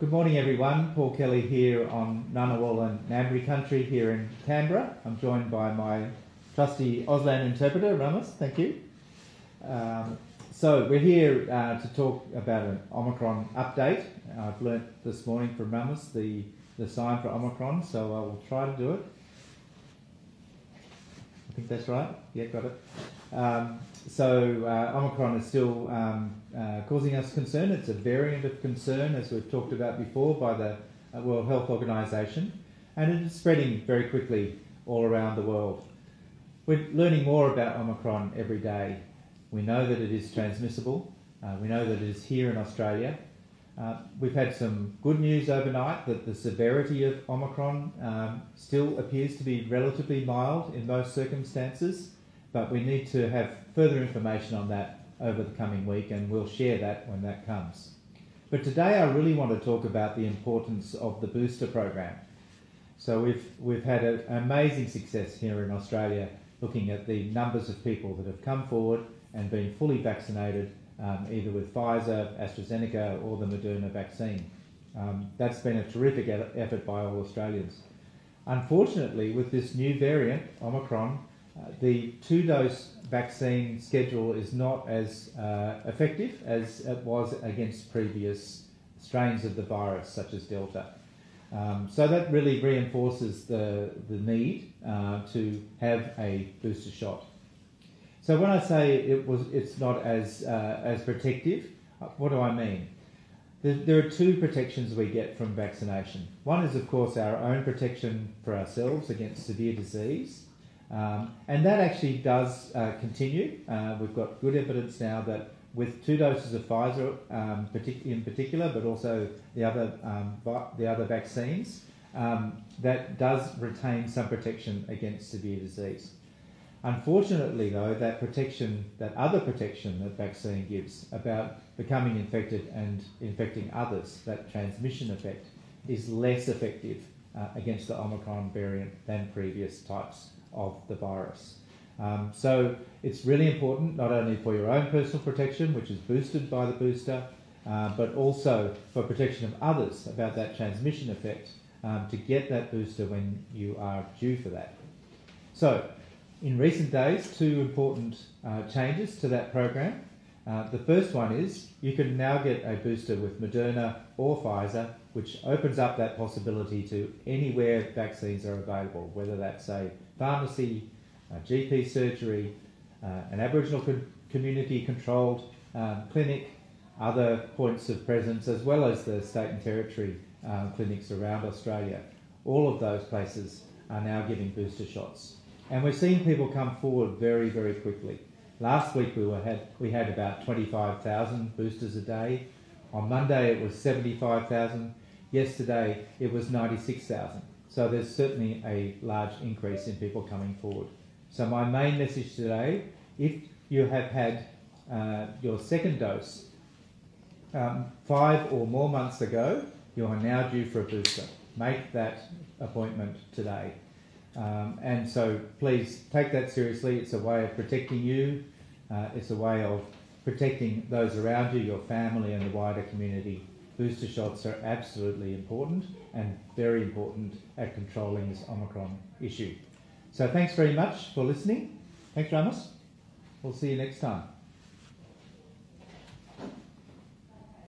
Good morning, everyone. Paul Kelly here on Ngunnawal and Ngambri country here in Canberra. I'm joined by my trusty Auslan interpreter, Ramos. Thank you. Um, so we're here uh, to talk about an Omicron update. I've learnt this morning from Ramos the, the sign for Omicron, so I will try to do it. Think that's right. Yeah, got it. Um, so uh, Omicron is still um, uh, causing us concern. It's a variant of concern, as we've talked about before, by the uh, World Health Organization, and it is spreading very quickly all around the world. We're learning more about Omicron every day. We know that it is transmissible. Uh, we know that it is here in Australia. Uh, we've had some good news overnight that the severity of Omicron um, still appears to be relatively mild in most circumstances but we need to have further information on that over the coming week and we'll share that when that comes. But today I really want to talk about the importance of the booster program. So we've, we've had an amazing success here in Australia looking at the numbers of people that have come forward and been fully vaccinated um, either with Pfizer, AstraZeneca or the Moderna vaccine. Um, that's been a terrific effort by all Australians. Unfortunately, with this new variant, Omicron, uh, the two dose vaccine schedule is not as uh, effective as it was against previous strains of the virus, such as Delta. Um, so that really reinforces the, the need uh, to have a booster shot. So when I say it was, it's not as, uh, as protective, uh, what do I mean? There, there are two protections we get from vaccination. One is, of course, our own protection for ourselves against severe disease, um, and that actually does uh, continue. Uh, we've got good evidence now that with two doses of Pfizer um, in particular, but also the other, um, the other vaccines, um, that does retain some protection against severe disease. Unfortunately, though, that protection, that other protection that vaccine gives about becoming infected and infecting others, that transmission effect, is less effective uh, against the Omicron variant than previous types of the virus. Um, so it's really important not only for your own personal protection, which is boosted by the booster, uh, but also for protection of others about that transmission effect um, to get that booster when you are due for that. So, in recent days, two important uh, changes to that program. Uh, the first one is you can now get a booster with Moderna or Pfizer, which opens up that possibility to anywhere vaccines are available, whether that's a pharmacy, a GP surgery, uh, an Aboriginal co community controlled um, clinic, other points of presence, as well as the state and territory um, clinics around Australia. All of those places are now giving booster shots. And we're seeing people come forward very, very quickly. Last week we, were had, we had about 25,000 boosters a day. On Monday it was 75,000. Yesterday it was 96,000. So there's certainly a large increase in people coming forward. So my main message today, if you have had uh, your second dose um, five or more months ago, you are now due for a booster. Make that appointment today. Um, and so please take that seriously. It's a way of protecting you. Uh, it's a way of protecting those around you, your family and the wider community booster shots are absolutely important and very important at controlling this Omicron issue. So thanks very much for listening. Thanks, Ramos. We'll see you next time.